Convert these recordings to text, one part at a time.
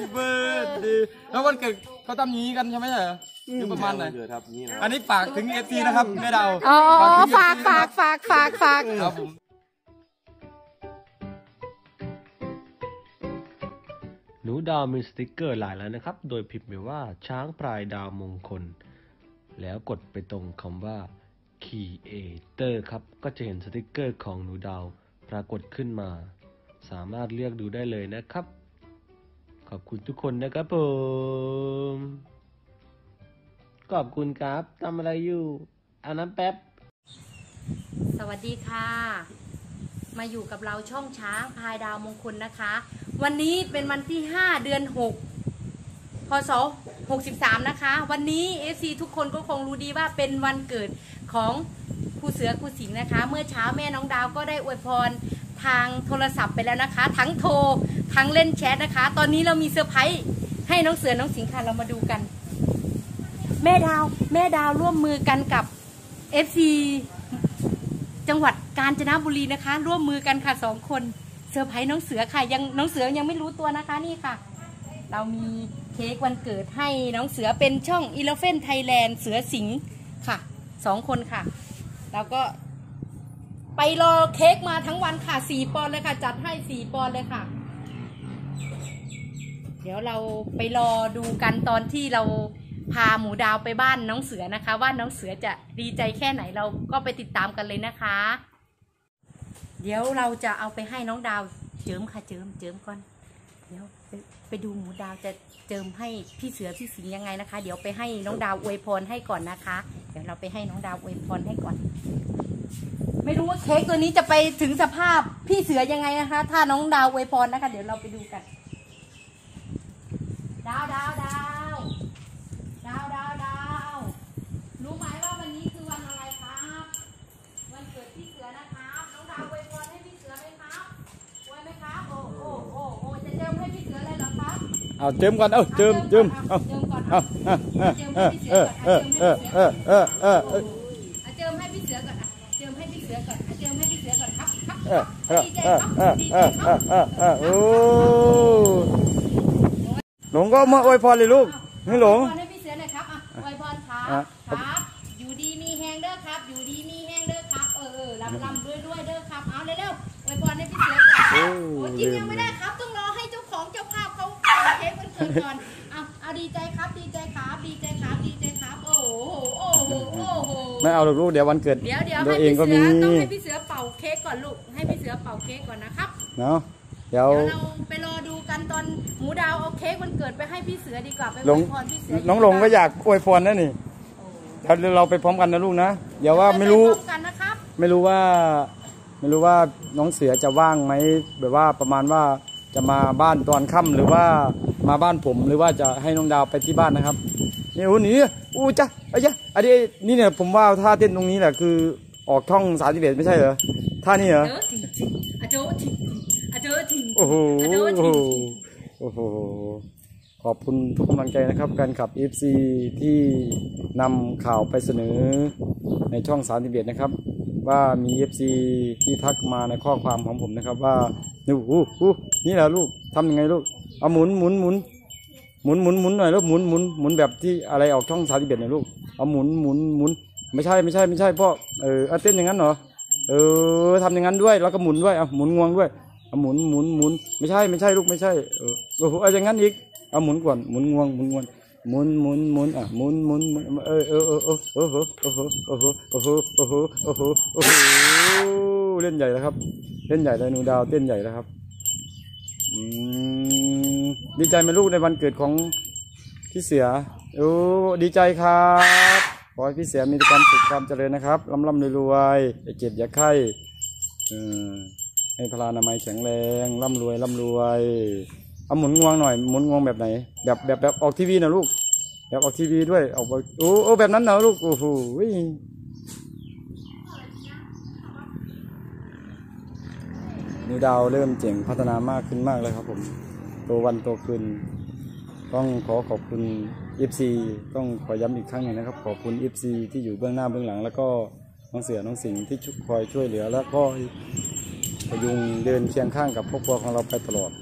Happy birthday แล้ววันเกิดเขาทำอย่างนี้กันใช่ไหมเหรอหรือประมาณไหน เกิดครับนี่นะอันนี้ฝากถึง FC นะครับแม่ดาวอ๋อถึงฝาก FC ฝากฝากฝากฝากครับผมหนูดาวมีสติกเกอร์หลายแล้วนะครับ โดยพิมพ์ไปว่าช้างพลายดาวมงคล แล้วกดไปตรงคำว่า Creator ครับ ก็จะเห็นสติกเกอร์ของหนูดาวปรากฏขึ้นมา สามารถเลือกดูได้เลยนะครับ ขอบคุณทุกคนนะครับผม ขอบคุณครับทำอะไรอยู่อาน้ำแป๊บ สวัสดีค่ะ มาอยู่กับเราช่องช้างพายดาวมงคลนะคะ วันนี้เป็นวันที่ 5 เดือน 6 พศ 63 นะคะ วันนี้ FC ทุกคนก็คงรู้ดีว่าเป็นวันเกิดของครูเสือครูสิงห์นะคะ เมื่อเช้าแม่น้องดาวก็ได้อวยพรทางโทรศัพท์ไปแล้วนะคะ ทั้งโทร ทั้งเล่นแชทนะคะ ตอนนี้เรามีเซอร์ไพรส์ให้น้องเสือน้องสิงห์ค่ะเรามาดูกัน แม่ดาวแม่ดาวร่วมมือกันกับ FC จังหวัดกาญจนบุรีนะคะ ร่วมมือกันค่ะสองคนเซอร์ไพรส์น้องเสือค่ะยังน้องเสือยังไม่รู้ตัวนะคะนี่ค่ะ เรามีเค้กวันเกิดให้น้องเสือเป็นช่อง e l e p h a n t Thailand เสือสิงห์ค่ะสองคนค่ะ แล้วก็ ไปรอเค้กมาทั้งวันค่ะสี่ปอนด์เลยค่ะ จัดให้สี่ปอนด์เลยค่ะ เดี๋ยวเราไปรอดูกันตอนที่เราพาหมูดาวไปบ้านน้องเสือนะคะ ว่าน้องเสือจะดีใจแค่ไหนเราก็ไปติดตามกันเลยนะคะ เดี๋ยวเราจะเอาไปให้น้องดาวเจิมค่ะเจิมเจิมก่อน เดี๋ยวไปไปดูหมูดาวจะเจิมให้พี่เสือพี่สิงยังไงนะคะ เดี๋ยวไปให้น้องดาวอวยพรให้ก่อนนะคะ เดี๋ยวเราไปให้น้องดาวอวยพรให้ก่อน ไม่รู้ว่าเค้กตัวนี้จะไปถึงสภาพพี่เสือยังไงนะคะ ถ้าน้องดาวอวยพรนะคะ เดี๋ยวเราไปดูกัน ดาวดาวดาวดาวดาวดาวรู้ไหมว่าวันนี้คือวันอะไรครับ วันเกิดพี่เสือนะครับ น้องดาวอวยพรให้พี่เสือไหมครับอวยไหมครับ โอ้โอ้โอ้โอ้จะเจิมให้พี่เสือเลยเหรอครับ เอาเจิมก่อนเอาเจิมเจิมเอาเอเอาเอาเอเจิมเออเสืเอออก่อนเอเจิมให้พี่เสือก่อนอะเจิมให้พี่เสือก่อนอะเจิมให้พี่เสือก่อนครับครับเออเออดีใจเออครับเออดีเอใจอครับเออโอ้หลงก็มาอวยพรเลยลูกนี่หลงอวยพรให้พี่เสือหน่อยครับอะอวยพรครับอะครับอยู่ดีมีแหงเด้อครับ อยู่ดีมีแหงเด้อครับเออเออลำลำด้วยด้วยเด้อครับเอาเร็วๆอวยพรให้พี่เสือก่อนโอ้โอ้ยกินยังไม่ได้ เขาเป่าเค้กวันเกิดก่อนเอาเอาดีใจครับดีใจครับดีใจครับดีใจครับ โอ้โหโอ้โหโอ้โหไม่เอาหรอกลูกเดี๋ยววันเกิดเดี๋ยวเดี๋ยวตัวให้เองพี่ก็เสืมีอต้องให้พี่เสือเป่าเค้กก่อนลูกให้พี่เสือเป่าเค้กก่อนนะครับเนาะเดี๋ยวเดี๋ยวเราไปรอดูกันตอนหมูดาวเอาเค้กวันเกิดไปให้พี่เสือดีกว่าไปหลอวยพรพี่เสือน้องหลงก็อยากอวยพรนะนี่เดี๋ยวเราไปพร้อมกันนะลูกนะเดี๋ยวว่าไม่รู้ปพอกันนะครับไม่รู้ว่า ไม่รู้ว่าน้องเสือจะว่างไหมแบบว่าประมาณว่า จะมาบ้านตอนค่ำหรือว่ามาบ้านผมหรือว่าจะให้น้องดาวไปที่บ้านนะครับนี่โอ้หนีอู้จ้ะไอ้ยะอันนี้นี่เนี่ยผมว่าท่าเต้นตรงนี้แหละคือออกท่องสามสิบเอ็ดไม่ใช่เหรอท่านี้เหรอเจอจริงจริงอะเจอจริงอะเจอจริงโอ้โหอะเจอจโอ้ริโหงโอ้โหขอบคุณทุกกำลังใจนะครับการขับ FC ที่นำข่าวไปเสนอในช่อง3 1นะครับ ว่ามี FC ที่ทักมาในข้อความของผมนะครับ ว่านี่อู้อู้นี่แหละลูกทำยังไงลูกเอาหมุนหมุนหมุนหมุนหมุนหมุนหน่อยลูกหมุนหมุนหมุนแบบที่อะไรออกช่อง3 1หน่อยลูกเอาหมุนหมุนหมุนไม่ใช่ไม่ใช่ไม่ใช่พ่อเออเอาเต้นอย่างนั้นเหรอเออทำอย่างนั้นด้วยแล้วก็หมุนด้วยเอาหมุนงวงด้วยเอาหมุนหมุนหมุนไม่ใช่ไม่ใช่ลูกไม่ใช่เออโอ้โหเอาอย่างนั้นอีกเอาหมุนก่อนหมุนงวงหมุนงวง หมุนหมุนหมุนอะหมุนหมุนหมุนเออเออเออเออโอ้โหโอ้โหโอ้โหโอ้โหโอ้โหโอ้โหโอ้โหเล่นใหญ่แล้วครับ เล่นใหญ่เลยหนูดาวเต้นใหญ่แล้วครับอืมดีใจไหมลูกในวันเกิดของพี่เสือโอ้ดีใจครับขอให้พี่เสียมีความสุขความเจริญนะครับร่ำร่ำรวยๆอย่าเจ็บอย่าไข้เออให้พลานามัยแข็งแรงร่ำรวยร่ำรวย เอาหมุนงวงหน่อยหมุนงวงแบบไหน แบบแบบแบบออกทีวีนะลูก แบบออกทีวีด้วยออกโอ้โอ้แบบนั้นเหรอลูกโอ้โหนิวดาวเริ่มเจ๋งพัฒนามากขึ้นมากเลยครับ ผมโตวันโตคืนต้องขอขอบคุณ FC ต้องขอย้ำอีกครั้งหนึ่งนะครับ ขอบคุณ FC ที่อยู่เบื้องหน้าเบื้องหลัง แล้วก็น้องเสือน้องสิงห์ที่ชุคอยช่วยเหลือ แล้วก็พยุงเดินเคียงข้างกับครอบครัวของเราไปตลอด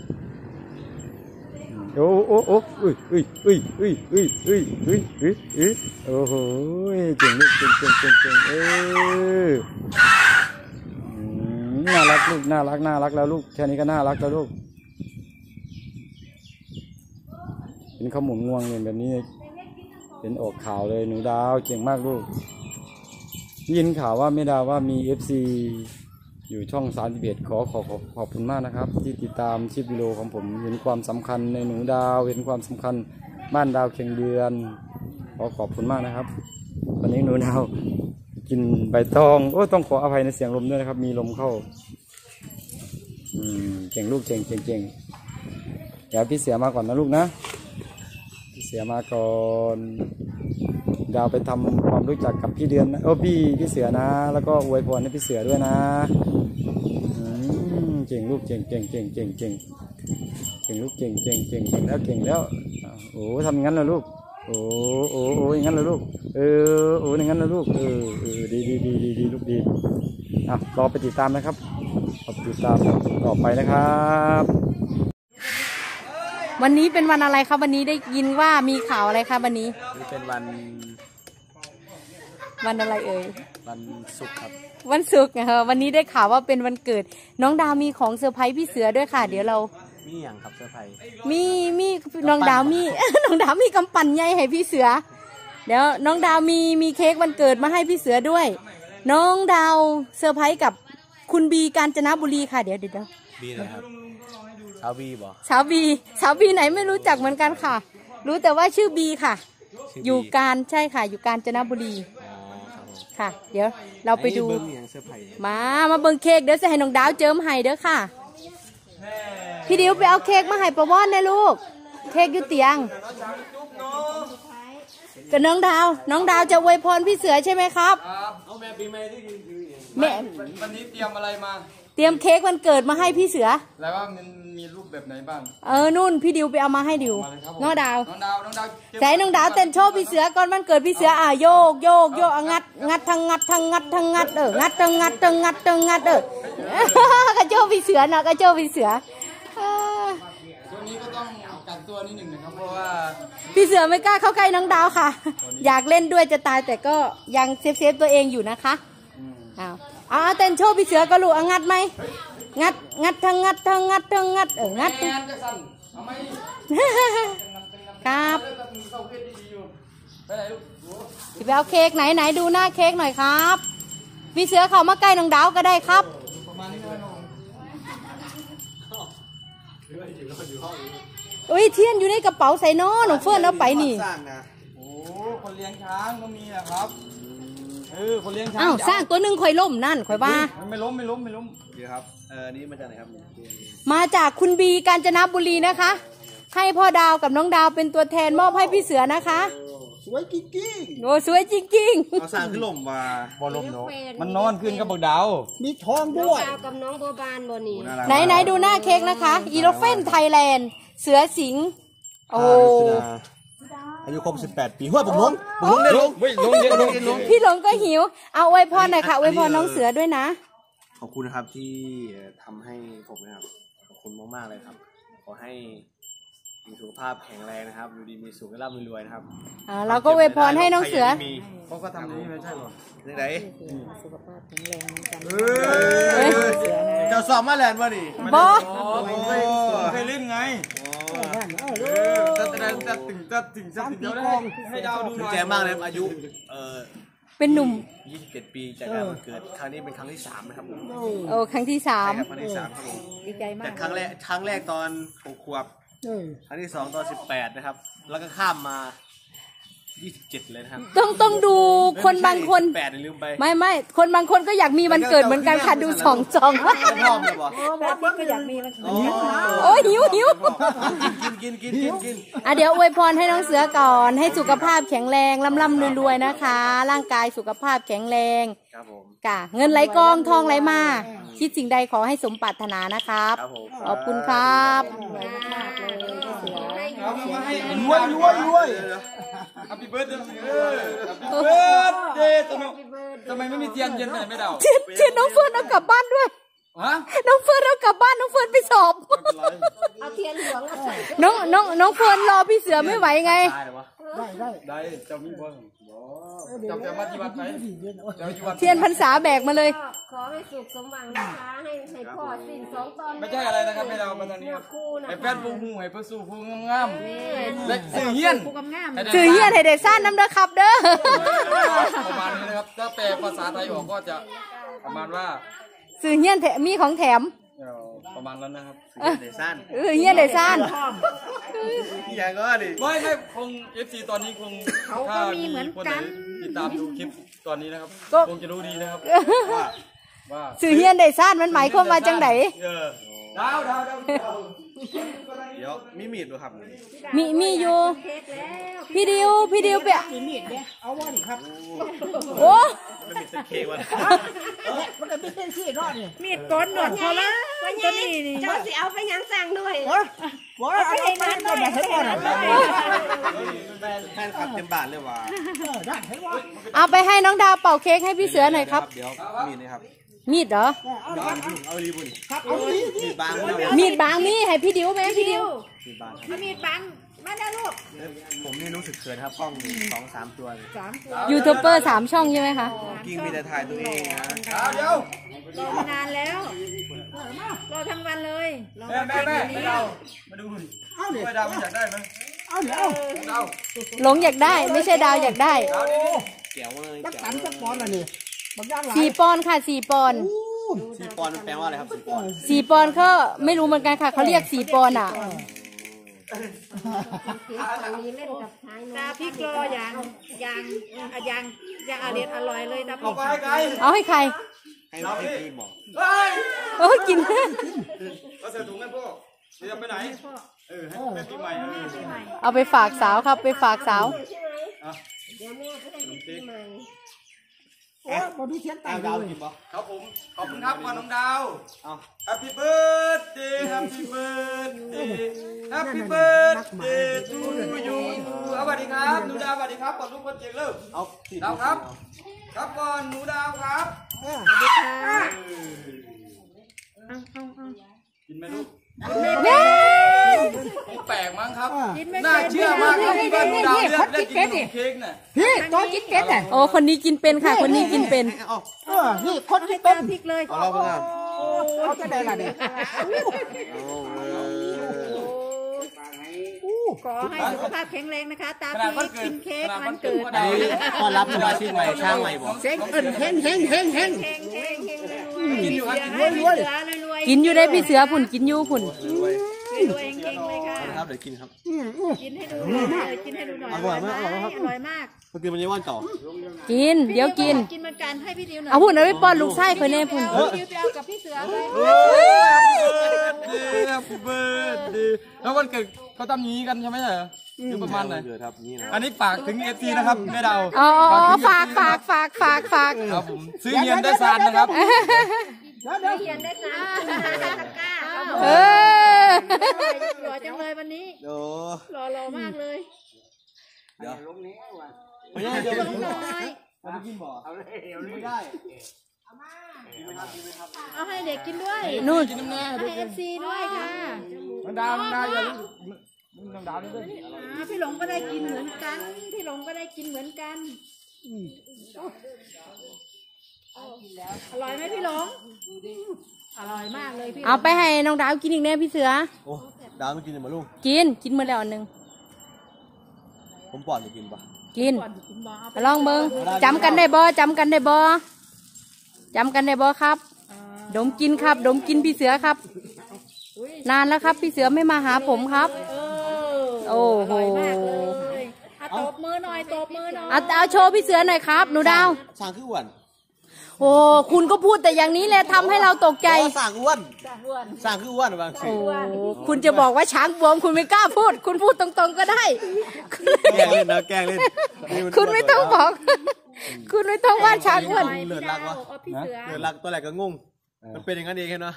โอ้โอ้โอ้อุ้ยอุ้ยอุ้ยอุ้ยอุ้ยอุ้ยอุ้ยอุ้ยอุ้ยโอ้โหเก่งลูกเก่งเก่งเก่งเก่งเออน่ารักลูกน่ารักน่ารักแล้วลูกแค่นี้ก็น่ารักแล้วลูกเห็นเขาหมุนงวงเนี่ยแบบนี้ เป็นออกข่าวเลยหนูดาวเก่งมากลูกยินข่าวว่าแม่ดาวว่ามี FC อยู่ช่องสามสิบเอ็ดขอขอขอขอบคุณมากนะครับ ที่ติดตามคลิปวิดีโอของผมเห็นความสำคัญในหนูดาวเห็นความสำคัญบ้านดาวเคียงเดือน ขอขอบคุณมากนะครับวันนี้หนูดาวกินใบตองโอ้ต้องขออภัยในเสียงลมด้วยนะครับ มีลมเข้าอืมเก่งลูกเก่งเก่งเก่งเดี๋ยวพี่เสือมาก่อนนะลูกนะพี่เสือมาก่อนดาวไปทำความรู้จักกับพี่เดือนนะโอ้พี่พี่เสือนะ แล้วก็อวยพรให้พี่เสือด้วยนะ เก่งลูกเก่งเก่งเก่งเก่งเก่งเก่งลูกเก่งเก่งเก่งเก่งแล้วเก่งแล้วอะโอ้ทำอย่างนั้นเหรอลูกโอ้โอ้โอ้อย่างนั้นเหรอลูกเออโอ้อย่างนั้นเหรอลูกเออเออดีดีดีดีดีลูกดีอะรอไปติดตามนะครับรอไปติดตามต่อไปนะครับ วันนี้เป็นวันอะไรครับวันนี้ได้ยินว่ามีข่าวอะไรครับวันนี้นี่เป็นวัน วันอะไรเอ่ย วันศุกร์ครับ วันศุกร์นะคะวันนี้ได้ข่าวว่าเป็นวันเกิด น้องดาวมีของเซอร์ไพรส์พี่เสือด้วยค่ะ เดี๋ยวเรา มีอย่างครับเซอร์ไพรส์มีมีน้องดาวมี น้องดาวมีกำปั่นใหญ่ให้พี่เสือ เดี๋ยวน้องดาวมีมีเค้กวันเกิดมาให้พี่เสือด้วย น้องดาวเซอร์ไพรส์กับคุณบีกาญจนบุรีค่ะ เดี๋ยวเดี๋ยวเดี๋ยวบีเลยครับชาวบีบอกสาวบีสาวบีไหนไม่รู้จักเหมือนกันค่ะ รู้แต่ว่าชื่อบีค่ะชื่อยู่บีการใช่ค่ะ อยู่กาญจนบุรีอ๋อ ครับผมค่ะ เดี๋ยวเราไปดู อันนี้เบิ้งอย่างเสื้อร์ไผ่มา มาเบิ่งเค้กเดี๋ยวจะให้น้องดาวเจิมให้เด้อค่ะ พี่ดิวไปเอาเค้กมาให้ประวอนนะลูก เค้กอยู่เตียงกับน้องดาว น้องดาวจะอวยพรพี่เสือใช่ไหมครับเอาแม่ปีใหม่ที่แม่ วันนี้เตรียมอะไรมา เตรียมเค้กวันเกิดมาให้พี่เสือ แล้วว่ามัน มีรูปแบบไหนบ้างเออนู่นพี่ดิวไปเอามาให้ดิวมาเลยครับผมน้องดาว น้องดาวน้องดาวเก็บใส่น้องดาวเต้นโชว์พี่เสือก่อนวันเกิดพี่เสืออะโยกโยกโยกอะงัดงัดทั้งงัดทั้งงัดทั้งงัดเอองัดทั้งงัดทั้งงัดทั้งงัดเออกระโจพี่เสือนะกระโจพี่เสือเออช่วงนี้ก็ต้องกักตัวนิดหนึ่งนะครับเพราะว่าพี่เสือไม่กล้าเข้าใกล้น้องดาวค่ะ อยากเล่นด้วยจะตายแต่ก็ยังเซฟเซฟตัวเองอยู่นะคะอ้าวเอาเอาเต้นโชว์พี่เสือก็ลูกเอางัดไหม งัดงัดทั้งงัดทั้งงัดทั้งงัดเอองัดแอนจะสั่นเอาไหมครับเรื่องมือเข้าเวทดีๆอยู่ไปไหนลูกโอ้พี่ไปเอาเค้กไหนไหนดูหน้าเค้กหน่อยครับ พี่เสือเข้ามาใกล้น้องดาวก็ได้ครับประมาณนี้นะน้องอุ้ยเทียนอยู่ในกระเป๋าใส่น้อหนูเฟิร์นเอาไปนี่สร้างนะโอ้คนเลี้ยงช้างก็มีนะครับเออคนเลี้ยงช้างอ้าวสร้างตัวหนึ่งข่อยล่มนั่นข่อยว่าไม่ล้มไม่ล้มไม่ล้มเดี๋ยวครับ เอออันนี้มาจากไหนครับเนี่ยมาจากคุณบีกาญจนบุรีนะคะ ให้พ่อดาวกับน้องดาวเป็นตัวแทนมอบให้พี่เสือนะคะสวยกิ๊กกิ๊กโอ้สวยจริงเอาสร้างขึ้นลมว่าบอลล้มเนาะมันนอนขึ้นกับบักดาวมีทองด้วย ดาวกับน้องบัวบานบนนี่ๆไหนไหนดูหน้าเค้กนะคะ อีโลเฟนไทยแลนด์ เสือสิงห์โอ้อายุครบ18 ปีหัวผมลงผมลงได้ลงเฮ้ยลงเยอะลงลงพี่หลงก็หิว เอาอวยพรหน่อยค่ะอวยพรน้องเสือด้วยนะ ขอบคุณนะครับที่เอ่อทำให้ผมนะครับ ขอบคุณมากๆเลยครับ ขอให้มีสุขภาพแข็งแรงนะครับอยู่ดีมีสุขและร่ำรวยนะครับอ่าเราก็อวยพรให้น้องเสือมีเขาก็ทำอย่างนี้ไม่ใช่หรอเรื่องไหนเอ้ยเจ้าสอบมาแล้ววะนี่บอผมเคยผมเคยเล่นไงจะจะจะถึงจะถึงจะถึงเดี๋ยวได้ให้ดาวดูหดีน่อยใจมากเลยครับอายุเอ่อ เป็นหนุ่ม27ปีจากการวันเกิดครั้งนี้เป็นครั้งที่3นะครับผมโอ้ครั้งที่สามใช่ครับครั้งที่3ครับผมดีใจมาจากครั้งแรกครั้งแรกตอน6ขวบครั้งที่สองตอน18นะครับ แล้วก็ข้ามมา 27เลยนะครับต้องต้องดูคนบางคนแปดลืมไปไม่ไม่คนบางคนก็อยากมีวันเกิดเหมือนกันค่ะดูสองสองไม่พร้อมเลยบ่ก็อยากมีมันอ๋อโอ้ยหิวหิวกินกินกินกินกินอะเดี๋ยวอวยพรให้น้องเสือก่อนให้สุขภาพแข็งแรงร่ำร่ำรวยๆนะคะ ร่างกายสุขภาพแข็งแรงครับผมกะเงินไหลกองทองไหลมาคิดสิ่งใดขอให้สมปรารถนานะครับครับผมขอบคุณครับ รวยรวยรวยฮัปปี้เบิร์ดเดย์ฮัปปี้เบิร์เดย์ทำไมไม่มีเทียนเย็นไหนไม่เดาเทียนน้องเฟื่องเอากลับบ้านด้วย น้องเฟิร์นเรากลับบ้านน้องเฟิร์นไปสอบไม่เป็นไรเอาเทียนเหลืองมาใส่น้องน้องน้องเฟิร์นรอพี่เสือไม่ไหวไงตายเลยวะได้เจ้ามีบ่เจ้าจะมาที่วัดไหมเจ้าอยู่วัดเทียนพรรษาแบกมาเลยก็ขอให้สุขสมหวังนะคะให้ให้พ่อสิ้นสองตอน ไม่ใช่อะไรนะครับไม่เรามาทางนี้หมควรับดคู่นะไอ้แฟนผู้หูไอ้ผู้สู้ผู้งามๆและสื่อเฮียนสื่อเฮียนให้ได้ซ่านน้ำเด้อครับเด้อประมาณนี้นะครับถ้าแปลภาษาไทยออกก็จะประมาณว่า สื่อเฮียนแถมีของแถมเอ่อประมาณนั้นนะครับเดสั้นเออเฮียนได้ซ่าน อย่างก็ดิไม่ไม่คงเอฟซีตอนนี้คงถ้ามีคนไหนติดตามดูคลิปตอนนี้นะครับคงจะรู้ดีนะครับว่าว่าสื่อเฮียนได้ซ่านมันหมายความว่าจังได เออดาวดาวดาวดาว เดี๋ยวมีมีดดูครับมีมีอยู่พี่ดิวพี่ดิวไปมีมีดเนี่ยเอาว่าดิครับโอ้มันมีสเค้กวะมีดก้นหนวดพอละวันตัวนี้นี้นี่เจ้าสิเอาไปยังสั่งด้วยเอาไปให้มันก่อนให้ก่อนแฟนแฟนคลับเต็มบ้านเลยว่ะเอาไปให้น้องดาวเป่าเค้กให้พี่เสือหน่อยครับเดี๋ยวมีดนี่ครับ มีดเหรอย้อนบุญเอาลีบุญครับเอาลีมีดบางบุญเอามีดบางมีให้พี่ดิวไหมพี่ดิวมีดบางครับเอามีดบังมาแล้วลูกผมนี่รู้สึกเขินครับกล้องสองสามตัวเลยสามตัวยูทูบเบอร์สามช่องใช่ไหมคะกิ้งมีแต่ถ่ายตัวเองนะดาวเดี๋ยวรอมานานแล้วรอทั้งวันเลยรอแม่แม่แม่ไม่ดาวมาดูไม่ดาวมันอยากได้ไหมเอาเดี๋ยวดาวหลงอยากได้ไม่ใช่ดาวอยากได้ดาวนี่นี่แก้วเลยตักแก้สัวนสักปอนด์ละนี่ บางอย่างหลายสี่ปอนด์ค่ะสี่ปอนด์สี่ปอนด์มันแปลว่าอะไรครับสี่ปอนด์สี่ปอนด์เขาไม่รู้เหมือนกันค่ะเขาเรียกสี่ปอนด์อะ ฝั่งนี้เล่นกับชายนตาพริกรออย่างอย่างอะอย่างอย่างอร่อยอร่อยเลยตาพริเอากไปให้ไกลเอาให้ใครให้ให้คืนบอกเฮ้ยเออกินเอาใส่ถุงให้พ่อเดี๋ยวไปไหน เออ ให้แม่ปีใหม่เออเอาไปฝากสาวครับ ไปฝากสาวใช่ไหมเดี๋ยวแม่จะให้ไปปีใหม่ โอ้บอดี้เทียนตาตายดาวเลยกินปะครับผม ขอบคุณครับพ่อน้องดาว เอา Happy birthday Happy birthday Happy birthday to you เอาสวัสดีครับหนูดาวสวัสดีครับก่อนทุกคนเก่งเริ่มเอาติดดาวครับ ครับก่อนหนูดาวครับ สวัสดีค่ะเอาเอาเอากินไหมลูกเย้คง แปลกมั้งครับ น่าเชื่อมากครับที่ว่าหนูดาวเลือกกินขนมเค้กน่ะพี่ตัวกินเป็ดอะโอ้คนนี้กินเป็นค่ะ คนนี้กินเป็นเออนี่คนให้เป็ตานพริกเลยเอาเราเพิ่งอะเอาจะได้ละนี่ขอให้สุขภาพแข็งแรงนะคะ ตาพริกกินเค้กวันเกิดขนาดวันเกิดต้อนรับสมาชิกใหม่ช่างใหม่บอกเซ็งเอินเฮงเฮงเฮงเฮงแข็งแข็งแข็งกินอยู่ครับให้พี่เสือรวย กินอยู่ได้พี่เสือผุ่นกินอยู่ผุ่นรวยๆเก่งๆเลยค่ะ ครับเดี๋ยวกินครับกินให้ดูหน่อยเลยกินให้ดูหน่อยอร่อยมากอร่อยมากอร่อยมากเมื่อกี้มันยังว่านเก่ากิน เดี๋ยวกินกินเหมือนกันให้พี่ดิวหน่อยเอาผุ่นเอาไปป้อนลูกไส้คอยแน่ผุ่นพี่ดิวไปเอากับพี่เสือเลย Happy birthday แล้ววันเกิดเขาทำอย่างนี้กันใช่ไหมเหรอคือประมาณไหนเกิดครับนี่นะอันนี้ฝากถึงเอฟซีนะครับแม่ดาวอ๋อฝากฝากฝากฝากฝากครับผมซื้อเงียนได้ซานนะครับ เดี๋ยวเดี๋ยวเทียนได้จ้าตะกร้าเออหล่อจังเลยวันนี้เดี๋ยวหล่อหล่อมากเลยเดี๋ยวลงนี้ว่ะไม่ได้เดี๋ยวลงหน่อยไม่ได้กินบ่เอาเลยเอาไม่ได้เอาให้เด็กกินด้วยนู่นกินน้ำแน่ให้เอฟซีด้วยค่ะมันดาวมันดาวอย่าลืมมันดาวนี่ด้วยพี่หลงก็ได้กินเหมือนกัน พี่หลงก็ได้กินเหมือนกัน อร่อยไหมพี่หลง อร่อยมากเลยพี่หลงเอาไปให้น้องดาวกินอีกแน่พี่เสือ โอ้ดาวไม่กินเลยมาลูก กินกินมื้อแล้วอันหนึงผมปอดจะกินปะกิน ก่อนกินบอเอาไปลองเบิ่งจำกันได้บ่จำกันได้บ่จำกันได้บ่ครับดมกินครับ ดมกินพี่เสือครับนานแล้วครับ พี่เสือไม่มาหาผมครับ เออโอ้โหอร่อยมากเลยอะตบมือหน่อยตบมือหน่อย เอาเอาโชว์พี่เสือหน่อยครับ หนูดาวสั่งคืออ้วน โอ้คุณก็พูดแต่อย่างนี้แหละทำให้เราตกใจโอ้สั่งอ้วน จ้าอ้วน สั่งคืออ้วนบางสิโอ้คุณจะบอกว่าช้างบวมคุณไม่กล้าพูด คุณพูดตรงๆก็ได้ แกล้งเล่นนะแกล้งเล่นนี่นคุณไม่ต้องบอก คุณไม่ต้องว่าช้างอ้วนหน่อยพี่ดาวเอาพี่เสือเดือดรักตัวแรกก็งงมันเป็นอย่างนั้นเองใช่ไหม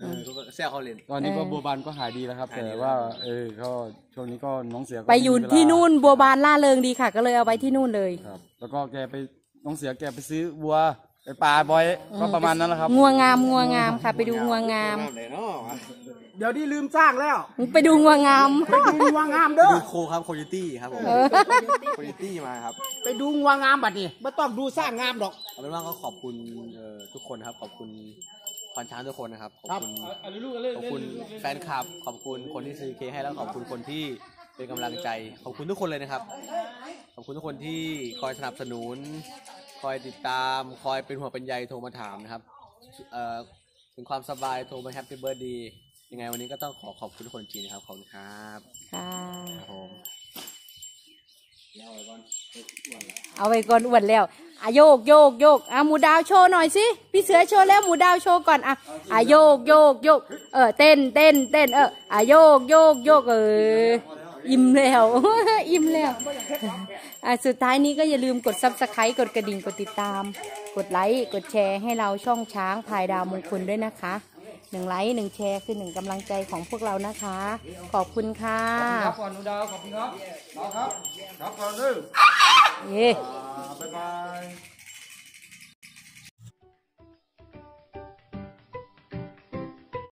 เออก็แซวเขาเล่น ตอนนี้ก็บัวบานก็หายดีแล้วครับแต่ว่า เออก็ช่วงนี้ก็น้องเสียก็ไปอยู่ม่มีเวลาที่นู่นบัวบานล่าเริงดีค่ะ ก็เลยเอาไว้ที่นู่นเลย ครับ แล้วก็แกไปน้องเสียแกไปซื้อวัว ไปป่าบ่อยก็ประมาณนั้นแหละครับ งัวงามงัวงามค่ะ ไปดูงัวงาม เลยเนาะเดี๋ยวนี้ลืมสร้างแล้วไปดูงัวงาม ไปดูงัวงามเด้อดูโคครับโคโยตี้ครับผมโคโยตี้มาครับ ไปดูงัวงามบัดนี้ไม่ต้องดูสร้างงามดอกเอาเป็นว่าก็ขอบคุณเอ่อทุกคนนะครับ ขอบคุณควาญช้างทุกคนนะครับ ขอบครับคุณขอบคุณแฟนคลับ ขอบคุณคนที่ซื้อเค้กให้แล้วขอบคุณคนที่เป็นกำลังใจ ขอบคุณทุกคนเลยนะครับ ขอบคุณทุกคนที่คอยสนับสนุน คอยติดตามคอยเป็นห่วงเป็นใยโทรมาถามนะครับเอ่อถึงความสบายโทรมา Happy birthdayยังไงวันนี้ก็ต้องขอขอบคุณทุกคนจริงนะครับขอบคุณครับค่ะครับผมเอาไว้ก่อนอ้วนแล้วอะโยกโยกโยกอะหนูดาวโชว์หน่อยสิพี่เสือโชว์แล้วหนูดาวโชว์ก่อนอะอะโยกโยกโยกเออเต้นเต้นเต้นเอออะโยกโยกโยกเออ อิ่มแล้ว อิ่มแล้ว อะสุดท้ายนี้ก็อย่าลืมกด subscribe กดกระดิ่งกดติดตาม กดไลค์กดแชร์ให้เราช่องช้างพลายดาวมงคลด้วยนะคะหนึ่งไลค์หนึ่งแชร์คือหนึ่งกำลังใจของพวกเรานะคะ ขอบคุณค่ะครับก่อนหนูดาวขอบคุณครับดาวครับครับก่อนเลยเย่